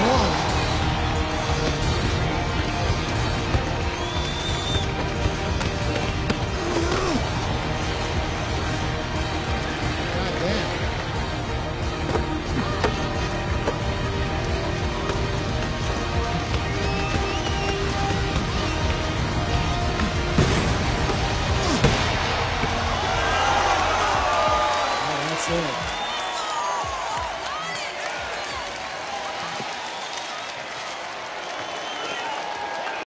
forward. That's.